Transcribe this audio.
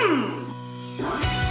Hmm.